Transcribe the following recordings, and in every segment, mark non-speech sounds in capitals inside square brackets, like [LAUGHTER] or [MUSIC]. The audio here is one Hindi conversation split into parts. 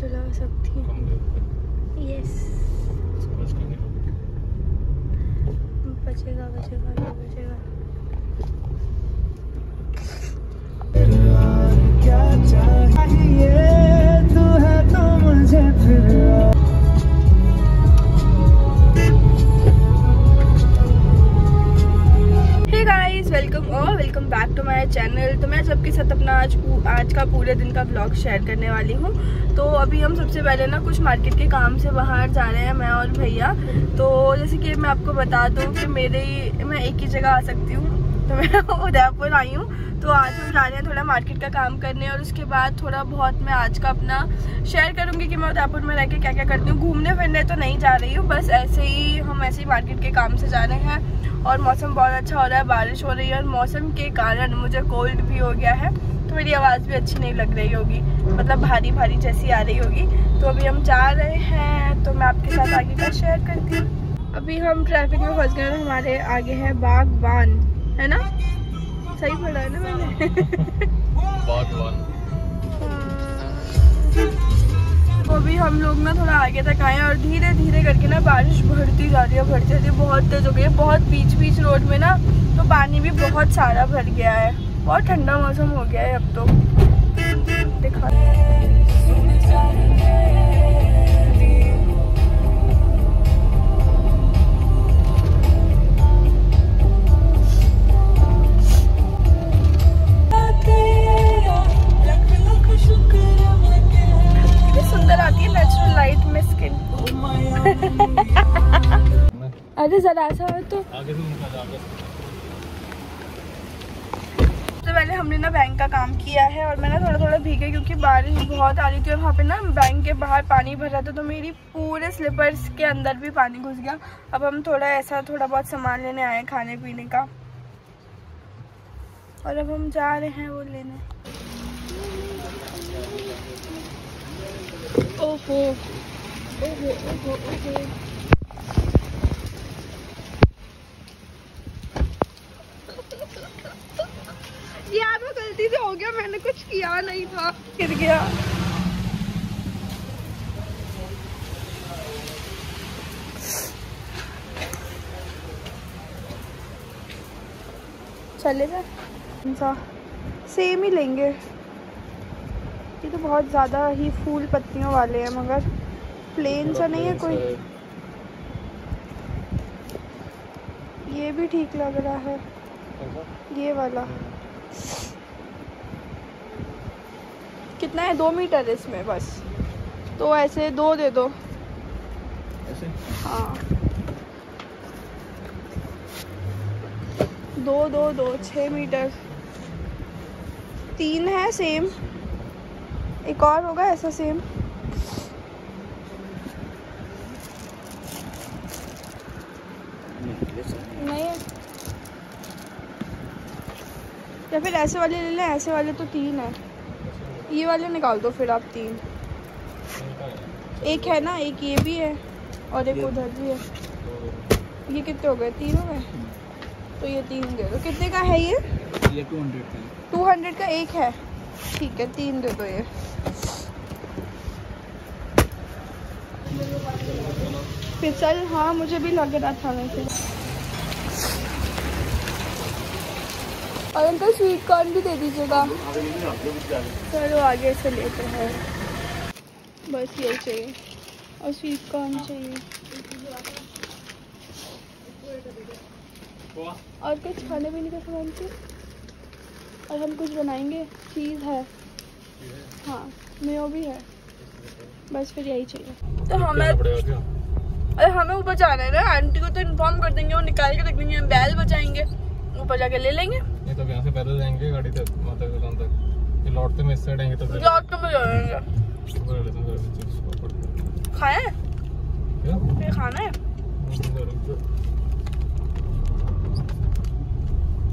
चला सकती हूँ। यस बचेगा बचेगा ये बचेगा क्या चाहिए? तू है तो मुझे फिर वेलकम और welcome back to my channel तो मैं सबके साथ अपना आज आज का पूरे दिन का ब्लॉग शेयर करने वाली हूँ। तो अभी हम सबसे पहले ना कुछ मार्केट के काम से बाहर जा रहे हैं, मैं और भैया। तो जैसे कि मैं आपको बता दूँ कि मेरे मैं एक ही जगह आ सकती हूँ। तो मैं [LAUGHS] उदयपुर आई हूँ। तो आज हम जा रहे हैं थोड़ा मार्केट का काम करने और उसके बाद थोड़ा बहुत मैं आज का अपना शेयर करूँगी कि मैं उदयपुर में रह के क्या क्या करती हूँ। घूमने फिरने तो नहीं जा रही हूँ, बस ऐसे ही हम ऐसे ही मार्केट के काम से जा रहे हैं और मौसम बहुत अच्छा हो रहा है, बारिश हो रही है और मौसम के कारण मुझे कोल्ड भी हो गया है तो मेरी आवाज़ भी अच्छी नहीं लग रही होगी मतलब भारी भारी जैसी आ रही होगी। तो अभी हम जा रहे हैं तो मैं आपके साथ आगे का शेयर करती हूँ। अभी हम ट्रैफ़िक में फंस गए हमारे आगे है बागबान। है ना? सही पढ़ा है ना मैंने। तो अभी हम लोग ना थोड़ा आगे तक आए और धीरे धीरे करके ना बारिश बढ़ती जा रही है बढ़ती जा रही है बहुत तेज हो गई है। बहुत बीच बीच रोड में ना तो पानी भी बहुत सारा भर गया है। बहुत ठंडा मौसम हो गया है अब तो। दिखा। कितनी सुंदर आती है नेचुरल लाइट में स्किन [LAUGHS] अरे जरा सा हो तो। आगे से उनका आगे सबसे पहले हमने ना बैंक का काम किया है और मैं ना थोड़ा थोड़ा भीगे क्योंकि बारिश बहुत आ रही थी और वहाँ पे ना बैंक के बाहर पानी भर रहा था तो मेरी पूरे स्लीपर्स के अंदर भी पानी घुस गया। अब हम थोड़ा ऐसा थोड़ा बहुत सामान लेने आए खाने पीने का। और अब हम जा रहे हैं वो लेने। [LAUGHS] यार वो गलती से हो गया, मैंने कुछ किया नहीं था, गिर गया। चलेगा सेम ही लेंगे। तो बहुत ज़्यादा ही फूल पत्तियों वाले हैं मगर प्लेन सा नहीं है कोई। ये भी ठीक लग रहा है। ये वाला। कितना है? दो मीटर है इसमें बस। तो ऐसे दो दे दो। ऐसे? हाँ। दो दो दो छः मीटर। तीन है सेम एक और होगा ऐसा सेम नहीं या फिर ऐसे वाले ले लें ऐसे वाले तो तीन है। ये वाले निकाल दो फिर आप तीन। एक है ना एक ये भी है और एक उधर भी है। ये कितने हो गए? तीन हो गए? तो ये तीन दे दो। कितने का है ये? ये टू हंड्रेड का टू हंड्रेड का एक है। ठीक है, तीन दे दो ये। फिसल हाँ मुझे भी लग रहा था वैसे। और अंकल स्वीट कॉर्न भी दे दीजिएगा। चलो, आगे से लेते हैं। बस यही चाहिए। और स्वीट कॉर्न चाहिए। और कुछ खाने पीने का सामान चाहिए? और हम कुछ बनाएँगे। चीज़ है। हाँ मेयो भी है। बस फिर यही चाहिए। तो हमें अरे हमें ऊपर जाना है ना। आंटी को तो इन्फॉर्म कर देंगे वो निकाल के रख देंगे हम बैल बजाएँगे ऊपर जाके ले लेंगे। नहीं तो यहाँ से पैदल जाएँगे गाड़ी तक माता के तक लौटते में इस साइड आएँगे तो हैं ऊपर। खाए? खाना है?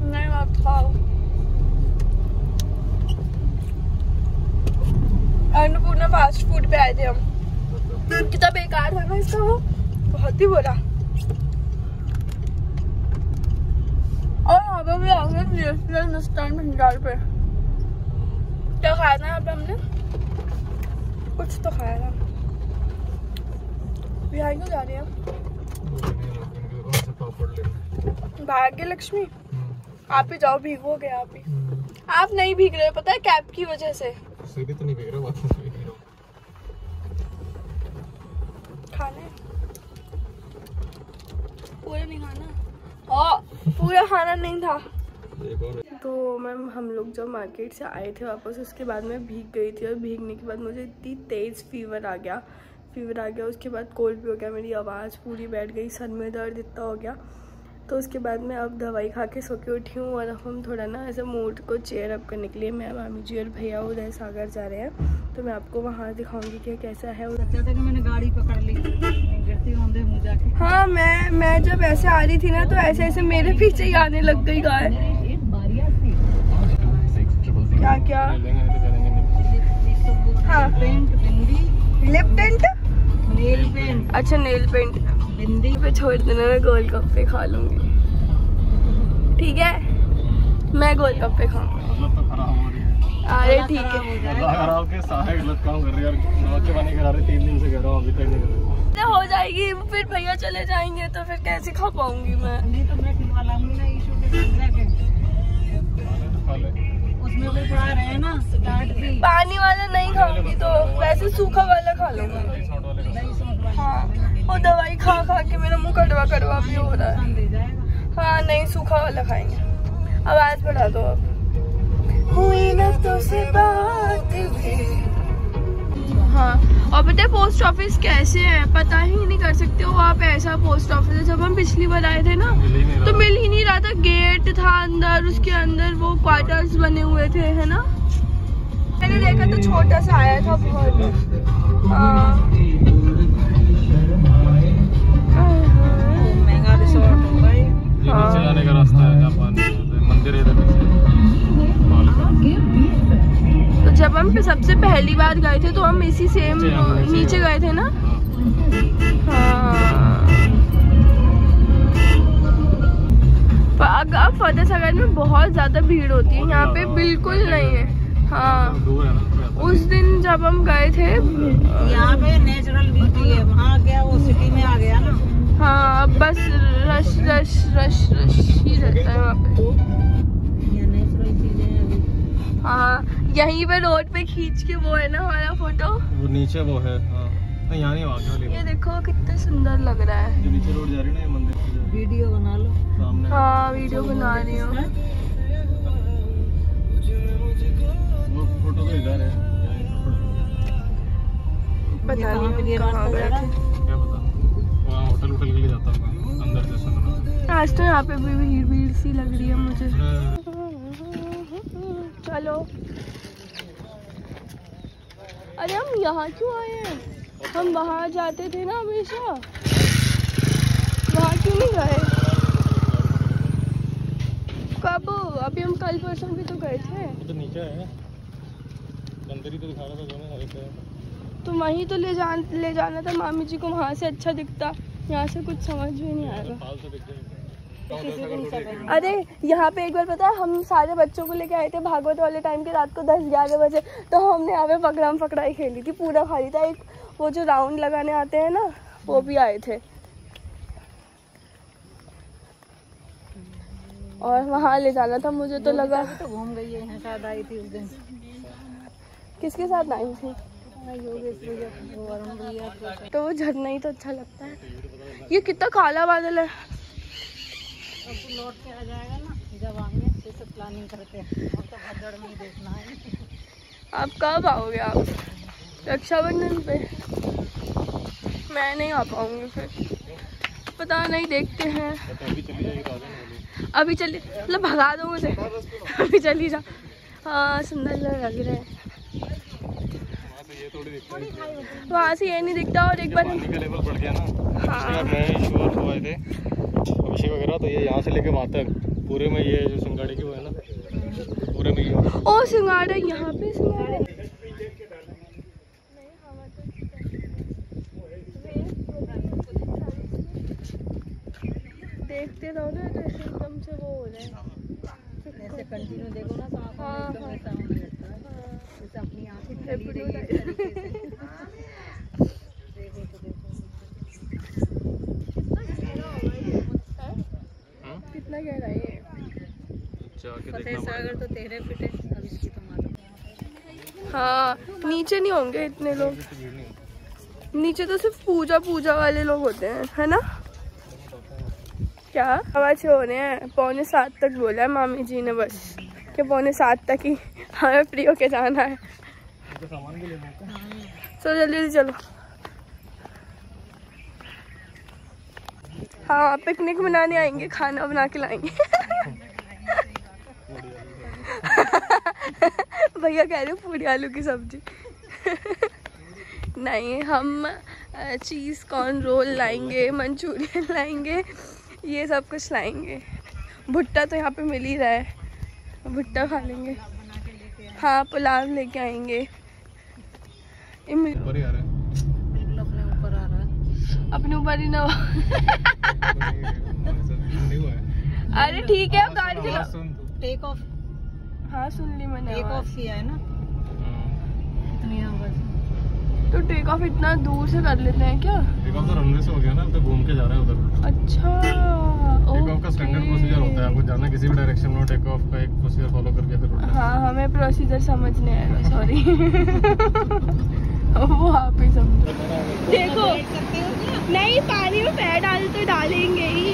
नहीं आप खाओ। अन्नपूर्णा फास्ट फ़ूड पे आए थे हम। कितना बेकार था ना इसका वो। बहुत ही बुरा। और यहाँ पे भी आ गए भंडार पे। क्या खाया था यहाँ पे हमने? कुछ तो खाया था। बिहार क्यों जा रहे हैं? भाग्य लक्ष्मी? हम्म, आप ही जाओ भीगोगे आप ही। आप नहीं भीग रहे पता है कैप की वजह से? सीधी तो नहीं रहा भीग रहा खाना पूरा नहीं खाना? हाँ पूरा खाना नहीं था। तो मैम हम लोग जब मार्केट से आए थे वापस उसके बाद मैं भीग गई थी और भीगने के बाद मुझे इतनी तेज़ फीवर आ गया। फीवर आ गया उसके बाद कोल्ड भी हो गया मेरी आवाज़ पूरी बैठ गई सर में दर्द इतना हो गया। तो उसके बाद मैं अब दवाई खा के सो के उठी हूँ और अब हम थोड़ा ना ऐसे मूड को चेयर अप करने के लिए मैं मामी जी और भैया उदय सागर जा रहे हैं। तो मैं आपको वहाँ दिखाऊँगी कि कैसा है उधर। अच्छा था मैंने गाड़ी पकड़ ली। गिरती हाँ मैं मैं जब ऐसे आ रही थी ना तो ऐसे ऐसे मेरे पीछे ही आने लग गई गाय। क्या क्या? हाँ। Paint lip tint nail paint अच्छा नेल पेंट बिंदी पे छोड़ देना मैं गोलगप्पे खा लूँगी। ठीक है? मैं गोलगप्पे खाऊँगी। हालत तो खराब हो रही है। अरे ठीक है। के सारे गलत काम कर रहे हैं यार। नमक के पानी करा रहे तीन दिन से कर रहा हूँ अभी तक नहीं कर। रहे तो हो जाएगी फिर भैया चले जाएँगे तो फिर कैसे खा पाऊँगी मैं? नहीं तो पानी वाला नहीं खाऊँगी तो वैसे सूखा वाला खा लूँगी। हाँ। वो दवाई खा खा के मेरा मुँह कड़वा कड़वा भी हो रहा है। हाँ नहीं सूखा वाला खाएँगे। आवाज़ बढ़ा दो अब। हुई ना तो से बात भी। हाँ और पता पोस्ट ऑफ़िस कैसे है? पता ही नहीं कर सकते हो आप ऐसा पोस्ट ऑफ़िस है। जब हम पिछली बार आए थे ना मिल तो मिल ही नहीं रहा था। गेट था अंदर उसके अंदर वो क्वार्टर्स बने हुए थे है ना? मैंने देखा तो छोटा सा आया था बहुत। हाँ। का रास्ता है जहाँ पानी मंदिर है इधर तो जब हम सबसे पहली बार गए थे तो हम इसी सेम नीचे गए थे ना? हाँ। हाँ। पर अग- अब फतेह सागर में बहुत ज़्यादा भीड़ होती है यहाँ पे बिल्कुल नहीं है। हाँ। है। उस दिन जब हम गए थे यहाँ पे नेचुरल ब्यूटी है वहाँ क्या वो सिटी में आ गया ना। हाँ अब बस रश रश रश रश ही रहता है वहाँ पे। हैं हाँ यहीं पे रोड पे खींच के वो है ना हमारा फ़ोटो? वो नीचे वो है हाँ। यहाँ नहीं वहाँ ये देखो कितना सुंदर लग रहा है। जो नीचे रोड जा रही है ना ये मंदिर वीडियो बना लो। सामने। हाँ वीडियो बना रही हूँ। वो फ़ोटो तो इधर है। पता नहीं कहाँ रास्ता जाता होगा अंदर से सुन आज तो यहाँ पे भी भीड़ भीड़ सी लग रही है मुझे। चलो। अरे हम यहाँ क्यों आए हैं? हम वहाँ जाते थे ना हमेशा। वहाँ क्यों नहीं गए? कब? अभी हम कल परसों भी तो गए थे। तो नीचे है। अंदर ही तो दिखा रहा था दोनों तो वहीं तो ले जान ले जाना था मामी जी को वहाँ से अच्छा दिखता। यहाँ से कुछ समझ में नहीं आएगा अरे यहाँ पे एक बार पता है हम सारे बच्चों को लेके आए थे भागवत वाले टाइम के रात को दस ग्यारह बजे तो हमने यहाँ पे पकड़म पकड़ाई खेली थी पूरा खाली था। एक वो जो राउंड लगाने आते हैं ना वो भी आए थे। और वहाँ ले जाना था मुझे तो लगा तो घूम गई है यहाँ शायद आई थी उस दिन। किसके साथ आई थी? योगेश भैया वो अरुण भैया। तो तो वो झरना ही तो अच्छा लगता है। ये कितना काला बादल है। अब तो लौट के आ जाएगा ना जब आएँगे फिर से प्लानिंग करते हैं और तो में ही देखना है। आप कब आओगे आप? रक्षाबंधन पे। मैं नहीं आ पाऊँगी फिर। पता नहीं देखते हैं। अभी चली जाएगी तो आ जाने वाली अभी चली मतलब भगा दो मुझे। अभी चली जा। हाँ सुंदर लग रहे हैं। वहाँ से ये नहीं दिखता और एक बार पानी का लेवल बढ़ गया ना। हाँ। मैं को आए थे अभिषेक वगैरह तो ये यहाँ से लेके वहाँ तक। पूरे में ये जो संगाड़ी की वो है ना पूरे में ये ओ सिंगाड़ा यहाँ पे सिंगाड़ा। देखते रहो ना तो एकदम से वो हो जाए। ऐसे कंटिन्यू देखो ना तो हाँ, हाँ। हाँ? नीचे नहीं होंगे इतने लोग। नीचे तो, तो सिर्फ़ पूजा पूजा वाले लोग होते हैं है ना? क्या? आवाज़ हो रहे हैं। पौने सात तक बोला है मामी जी ने बस। के पौने सात तक ही हमें प्रियो के जाना है। चलो जल्दी जल्दी चलो। हाँ पिकनिक मनाने आएँगे, खाना बना के लाएँगे। भैया कह रहे हो पूरी आलू की सब्ज़ी। नहीं, हम चीज़ कॉर्न रोल लाएँगे, मंचूरियन लाएँगे, ये सब कुछ लाएँगे। भुट्टा तो यहाँ पे मिल ही रहा है। भुट्टा खा लेंगे। हाँ पुलाव लेके आएँगे। ऊपर ही आ रहा है। अपने ऊपर आ रहा है। अपने ऊपर ही ना हो। है [LAUGHS] अरे ठीक है गाड़ी चला। टेक ऑफ़ हाँ सुन ली मैंने टेक ऑफ़ किया है ना। हाँ। इतनी आवाज़। तो टेक ऑफ़ इतना दूर से कर लेते हैं क्या? टेक ऑफ़ तो रनवे से हो गया ना अब तो घूम के जा रहा है उधर। अच्छा टेक ऑफ़ का स्टैंडर्ड प्रोसीजर होता है आपको जाना किसी भी डायरेक्शन में टेक ऑफ़ का एक प्रोसीजर फॉलो करके फिर उड़ना है। हाँ हमें प्रोसीजर समझ नहीं आएगा सॉरी वो आप समझो देखो नहीं पानी में पैर डाल तो डालेंगे ही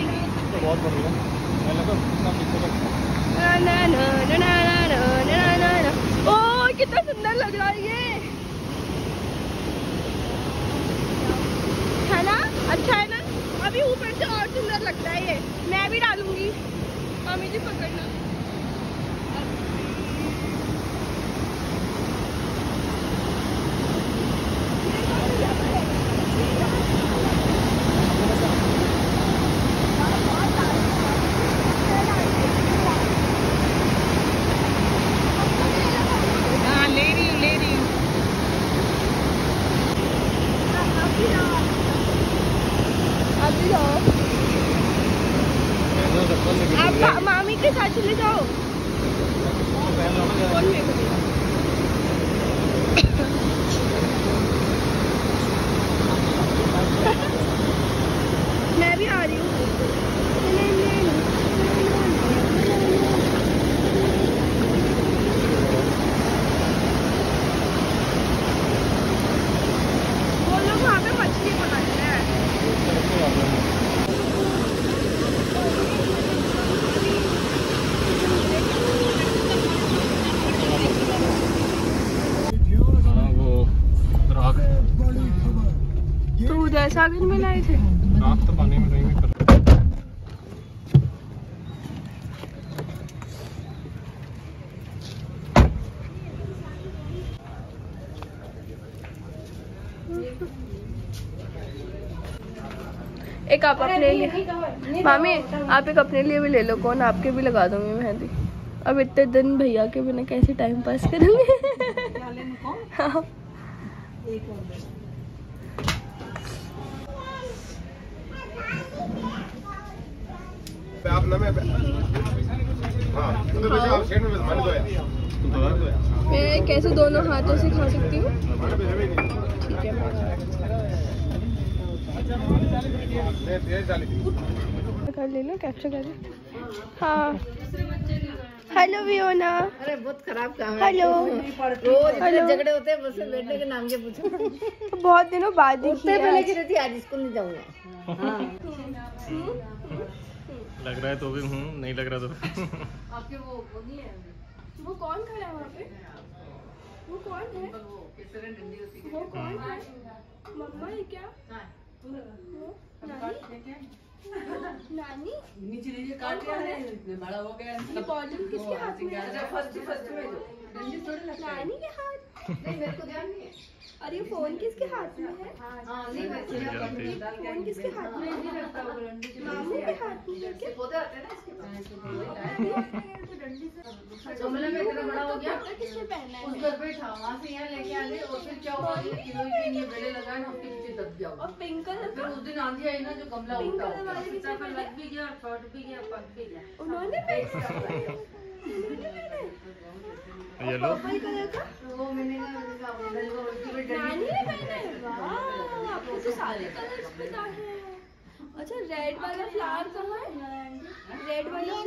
ओ कितना सुंदर लग रहा है ये है ना अच्छा है ना अभी ऊपर से और सुंदर लगता है ये मैं भी डालूँगी मम्मी जी पकड़ना लाए थे। राख तो पानी में भी कर एक आप अपने लिए मामी आप एक अपने लिए भी ले लो कौन आपके भी लगा दूँगी मेहंदी अब इतने दिन भैया के बिना कैसे टाइम पास करेंगे? हाँ। आप ना मैं हाँ तो आप शेड में मान दो यार मैं कैसे दोनों हाथों से खा सकती हूँ? ठीक है कर ले लो कैप्चर कर ले। हाँ। हेलो वियोना अरे बहुत खराब काम हेलो रोज हेलो झगड़े होते हैं बस बैठने के नाम के पूछो। बहुत दिनों बाद ही उससे पहले आज। की रहती आज स्कूल नहीं जाऊँगा। [LAUGHS] लग रहा है तो भी हूँ नहीं लग रहा तो। आपके वो वो नहीं है वो कौन खड़ा है वहाँ पे? वो कौन है? वो कौन है? मम्मा है क्या? नानी? नानी? नीचे नीचे काट रहा है? इतने बड़ा हो गया ये किसके हाथ में है? फ़र्स्ट फ़र्स्ट में जो डंडी थोड़ी लगता है। नानी के हाथ? नहीं मेरे को ध्यान नहीं है। और ये फ़ोन किसके हाथ में है? हाँ हैं। है। फ़ोन किसके हाथ में मामू? के हाथ में क्या पौधे आते हैं। ना इसके गमले [LAUGHS] में इतना बड़ा हो गया? किसने पहना है? उस घर पे था वहाँ से यहाँ लेके आ गए और फिर क्या हुआ? किलो के लिए बेड़े लगाए ना उसके नीचे दब जाओ और पिंक कलर फिर उस दिन आंधी आई ना जो गमला उल्टा हो गया लग भी गया फट भी गया पक भी गया। उन्होंने पहना येलो? कलर का? तो वो मैंने नानी ने पहना है? वाह तो सारे कलर्स है। अच्छा रेड वाला फ्लावर कहाँ है रेड वाला फ्लावर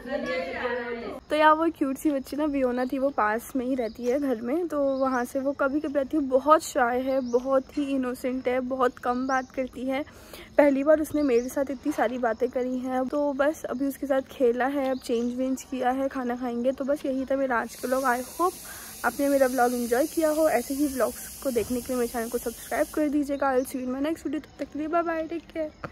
तो यहाँ वो क्यूट सी बच्ची ना बियोना थी, वो पास में ही रहती है घर में तो वहाँ से वो कभी कभी रहती है। बहुत शाय है, बहुत ही इनोसेंट है, बहुत कम बात करती है। पहली बार उसने मेरे साथ इतनी सारी बातें करी हैं तो बस अभी उसके साथ खेला है, अब चेंज वेंज किया है, खाना खाएँगे तो बस यही था मेरा आज का लोग आई होप आपने मेरा ब्लॉग एंजॉय किया हो। ऐसे ही ब्लॉग्स को देखने के लिए मेरे चैनल को सब्सक्राइब कर दीजिएगा। आई सी मैं नेक्स्ट वीडियो तब तक लिए बाय टेक केयर